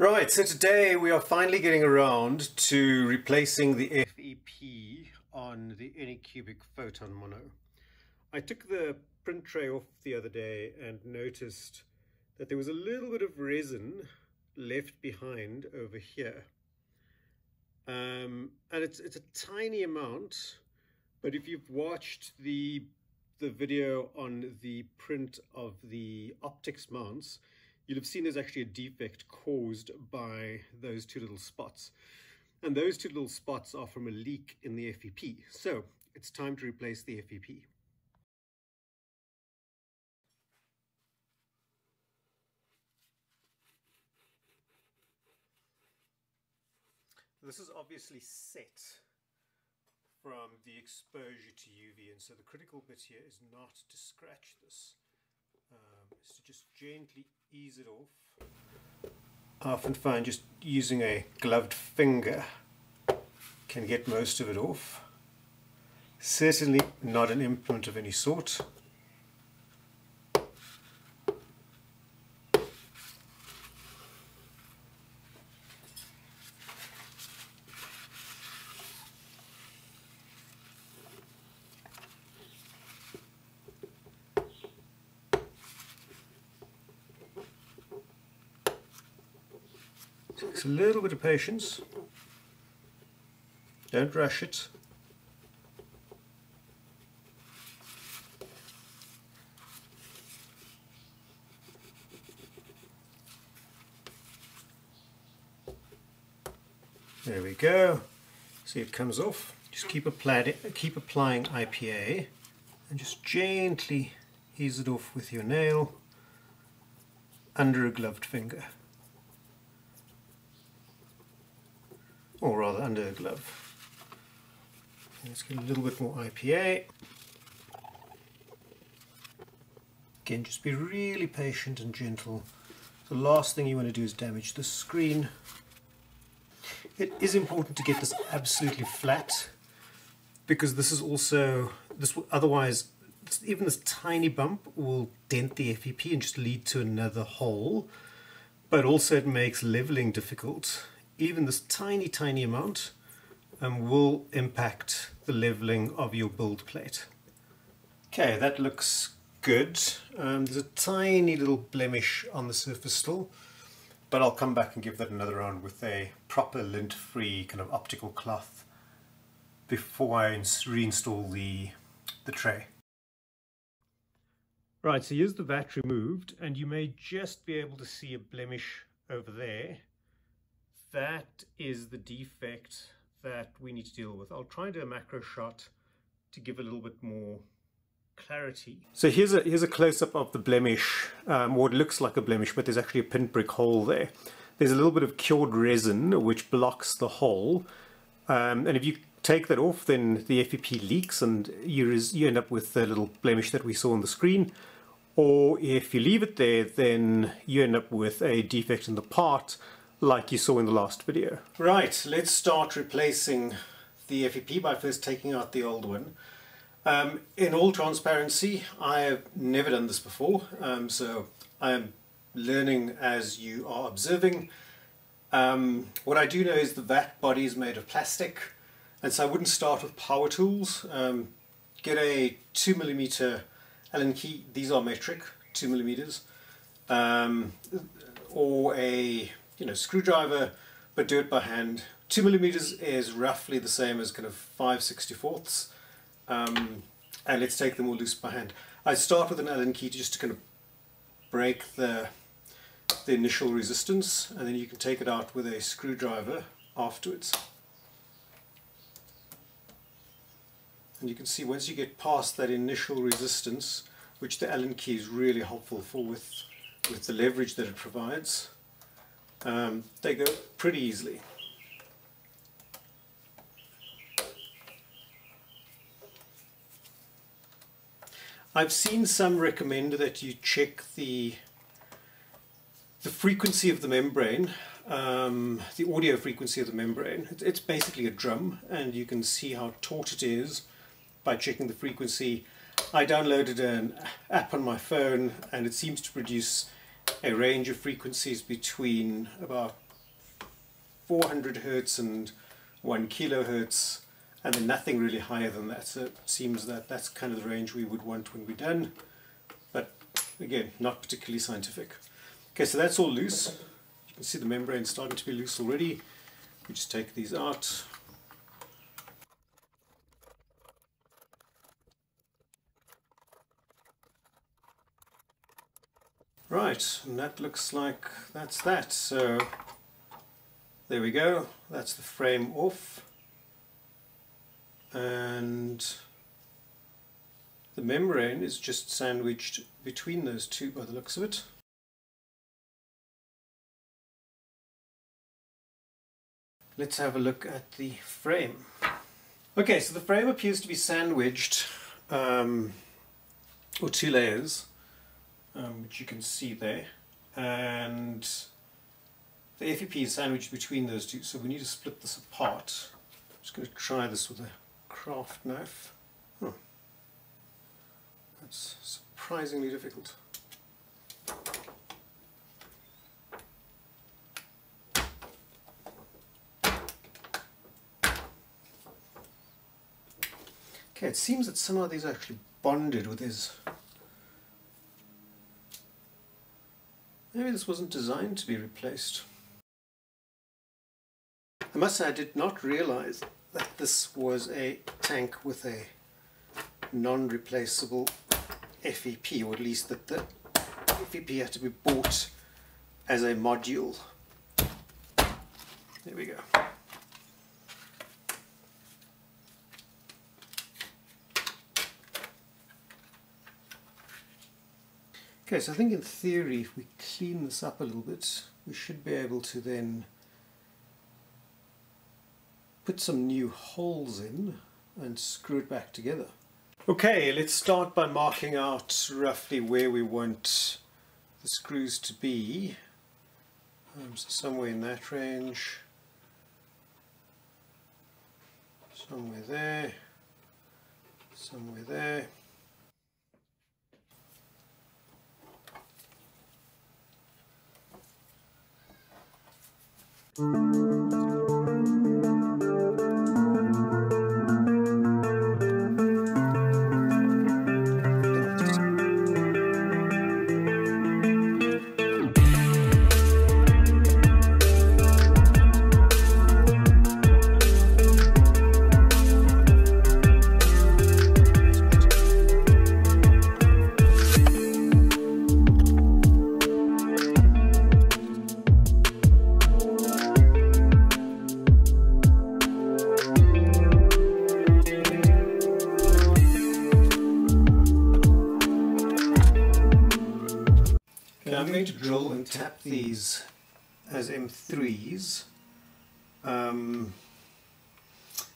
Right, so today we are finally getting around to replacing the FEP on the Anycubic Photon Mono. I took the print tray off the other day and noticed that there was a little bit of resin left behind over here. Um, and it's, it's a tiny amount, but if you've watched the, the video on the print of the optics mounts, you'll have seen there's actually a defect caused by those two little spots. And those two little spots are from a leak in the FEP. So it's time to replace the FEP. This is obviously set from the exposure to UV and so the critical bit here is not to scratch this is to just gently ease it off. I often find just using a gloved finger can get most of it off. Certainly not an implement of any sort. Takes a little bit of patience. Don't rush it. There we go. See it comes off. Just keep, keep applying IPA and just gently ease it off with your nail under a gloved finger. Under the glove. Let's get a little bit more IPA. Again, just be really patient and gentle. The last thing you want to do is damage the screen. It is important to get this absolutely flat because this is also, this will, otherwise, even this tiny bump will dent the FEP and just lead to another hole. But also it makes leveling difficult even this tiny, tiny amount um, will impact the leveling of your build plate. Okay, that looks good. Um, there's a tiny little blemish on the surface still, but I'll come back and give that another round with a proper lint-free kind of optical cloth before I reinstall the, the tray. Right, so here's the vat removed, and you may just be able to see a blemish over there that is the defect that we need to deal with. I'll try and do a macro shot to give a little bit more clarity. So here's a here's a close-up of the blemish, um, what looks like a blemish, but there's actually a pinprick hole there. There's a little bit of cured resin which blocks the hole, um, and if you take that off, then the FEP leaks and you, you end up with the little blemish that we saw on the screen. Or if you leave it there, then you end up with a defect in the part like you saw in the last video. Right, let's start replacing the FEP by first taking out the old one. Um, in all transparency, I have never done this before, um, so I am learning as you are observing. Um, what I do know is the vat body is made of plastic, and so I wouldn't start with power tools. Um, get a 2mm Allen key, these are metric, 2 millimeters, um, or a you know, screwdriver, but do it by hand. Two millimeters is roughly the same as kind of 5 64ths. Um, and let's take them all loose by hand. I start with an Allen key just to kind of break the, the initial resistance and then you can take it out with a screwdriver afterwards. And you can see once you get past that initial resistance, which the Allen key is really helpful for with, with the leverage that it provides, um, they go pretty easily. I've seen some recommend that you check the the frequency of the membrane, um, the audio frequency of the membrane. It's basically a drum and you can see how taut it is by checking the frequency. I downloaded an app on my phone and it seems to produce a range of frequencies between about 400 hertz and 1 kilohertz and then nothing really higher than that. So it seems that that's kind of the range we would want when we're done. But again, not particularly scientific. Okay, so that's all loose. You can see the membrane starting to be loose already. We just take these out. Right, and that looks like that's that. So there we go. That's the frame off. And the membrane is just sandwiched between those two by the looks of it. Let's have a look at the frame. Okay, so the frame appears to be sandwiched, um, or two layers um, which you can see there. And the FEP is sandwiched between those two so we need to split this apart. I'm just going to try this with a craft knife. Oh. that's surprisingly difficult. Okay, it seems that some of these are actually bonded with his Maybe this wasn't designed to be replaced. I must say I did not realize that this was a tank with a non-replaceable FEP, or at least that the FEP had to be bought as a module. There we go. Okay, so I think in theory if we clean this up a little bit we should be able to then put some new holes in and screw it back together. Okay, let's start by marking out roughly where we want the screws to be. Um, so somewhere in that range, somewhere there, somewhere there. Música these as M3s. Um,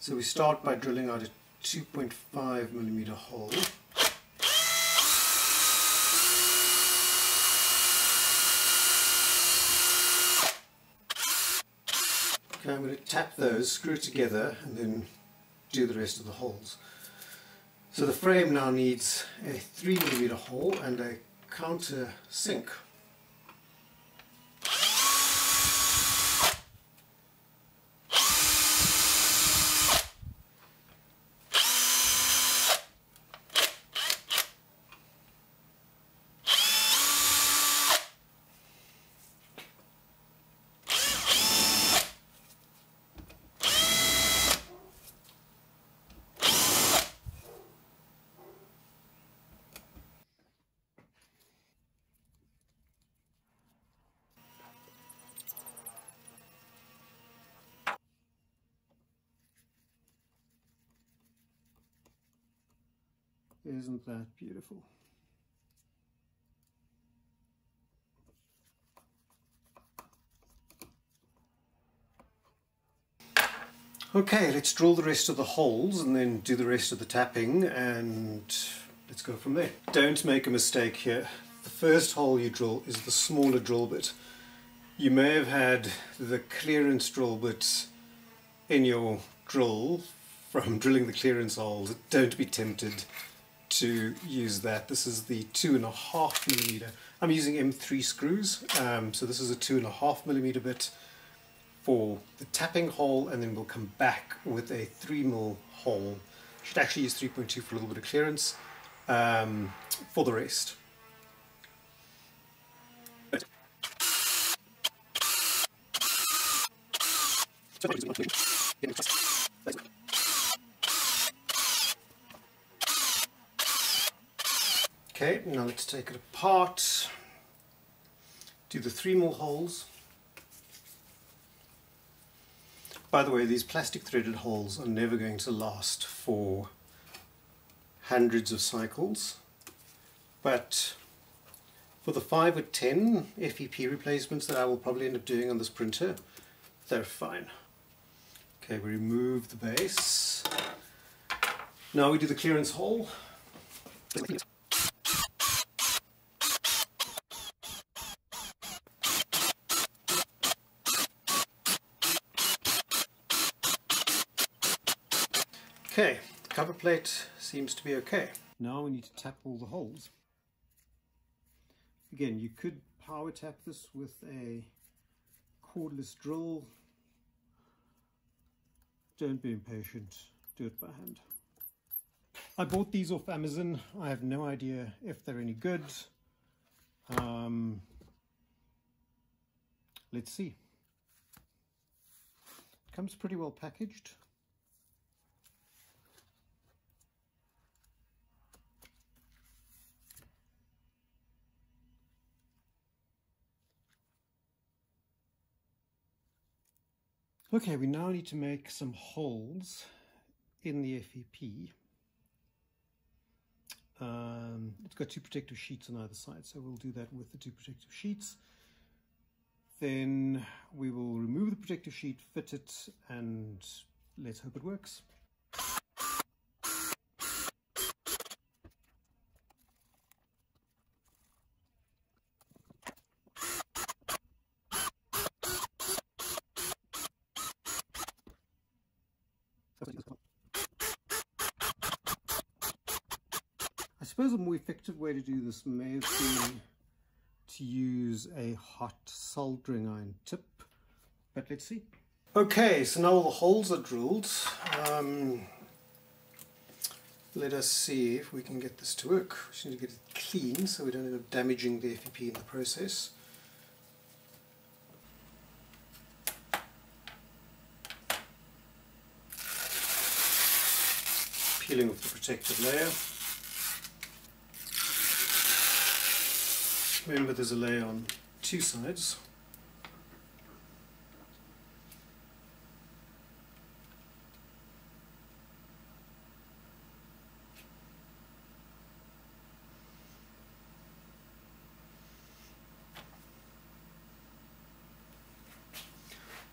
so we start by drilling out a 2.5 millimeter hole. Okay, I'm going to tap those, screw together and then do the rest of the holes. So the frame now needs a 3 millimeter hole and a counter sink. Isn't that beautiful? Okay, let's drill the rest of the holes and then do the rest of the tapping and let's go from there. Don't make a mistake here. The first hole you drill is the smaller drill bit. You may have had the clearance drill bit in your drill from drilling the clearance holes. Don't be tempted to use that. This is the two and a half millimeter. I'm using M3 screws, um, so this is a two and a half millimeter bit for the tapping hole and then we'll come back with a 3 mil hole. Should actually use 3.2 for a little bit of clearance um, for the rest. Okay, now let's take it apart. Do the three more holes. By the way, these plastic threaded holes are never going to last for hundreds of cycles, but for the 5 or 10 FEP replacements that I will probably end up doing on this printer, they're fine. Okay, we remove the base. Now we do the clearance hole. Okay, the cover plate seems to be okay. Now we need to tap all the holes. Again, you could power tap this with a cordless drill. Don't be impatient, do it by hand. I bought these off Amazon. I have no idea if they're any good. Um, let's see. Comes pretty well packaged. Okay, we now need to make some holes in the FEP. Um, it's got two protective sheets on either side, so we'll do that with the two protective sheets. Then we will remove the protective sheet, fit it, and let's hope it works. I suppose a more effective way to do this may have been to use a hot soldering iron tip, but let's see. Okay, so now all the holes are drilled. Um, let us see if we can get this to work. We just need to get it clean so we don't end up damaging the FEP in the process. peeling off the protective layer. Remember there's a layer on two sides.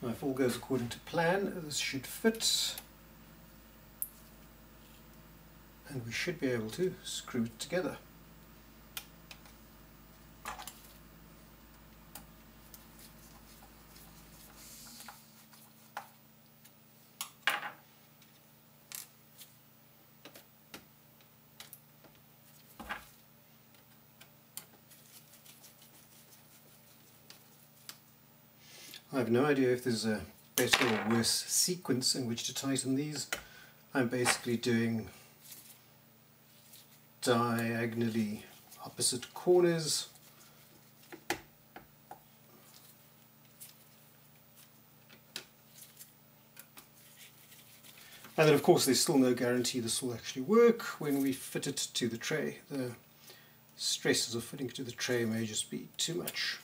Now if all goes according to plan, this should fit. and we should be able to screw it together. I have no idea if there's a better or worse sequence in which to tighten these. I'm basically doing diagonally opposite corners. And then of course there's still no guarantee this will actually work when we fit it to the tray. The stresses of fitting it to the tray may just be too much.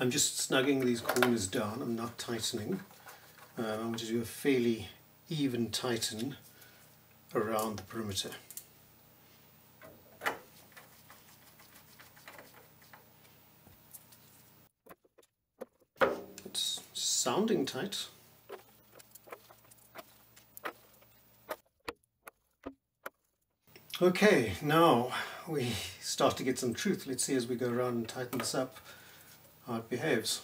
I'm just snugging these corners down, I'm not tightening. Um, I want to do a fairly even tighten around the perimeter. It's sounding tight. Okay, now we start to get some truth. Let's see as we go around and tighten this up how it behaves.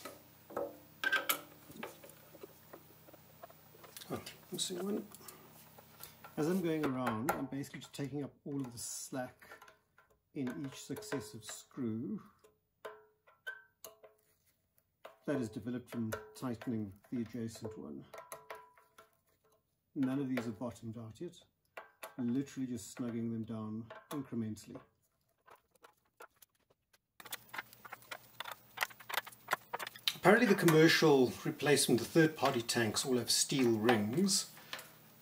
Oh, missing. As I'm going around, I'm basically just taking up all of the slack in each successive screw that is developed from tightening the adjacent one. None of these are bottomed out yet. Literally just snugging them down incrementally. Apparently the commercial replacement, the third-party tanks all have steel rings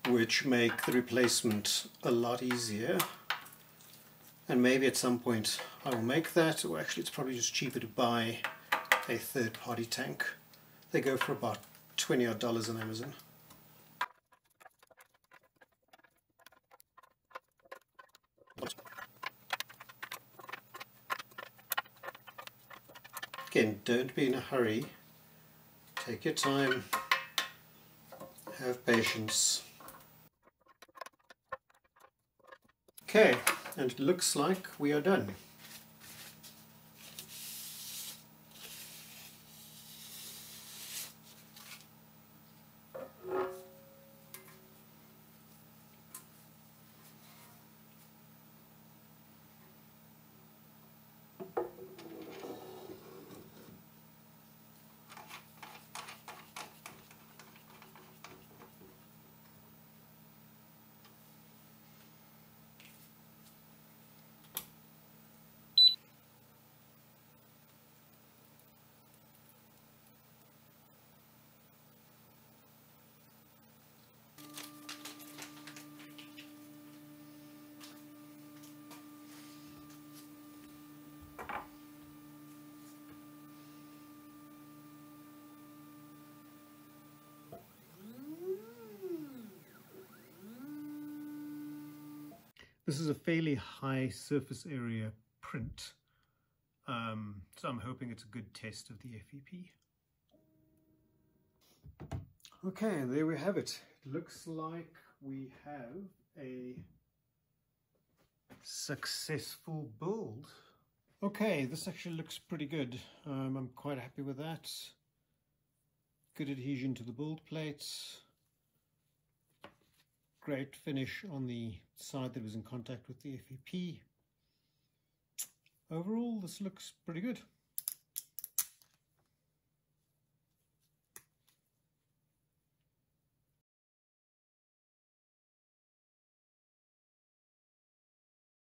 which make the replacement a lot easier and maybe at some point I will make that or actually it's probably just cheaper to buy a third-party tank. They go for about 20 odd dollars on Amazon. Again, don't be in a hurry. Take your time. Have patience. Okay, and it looks like we are done. This is a fairly high surface area print, um, so I'm hoping it's a good test of the FEP. Okay, there we have it. It looks like we have a successful build. Okay, this actually looks pretty good. Um, I'm quite happy with that. Good adhesion to the build plates great finish on the side that was in contact with the FEP. Overall, this looks pretty good.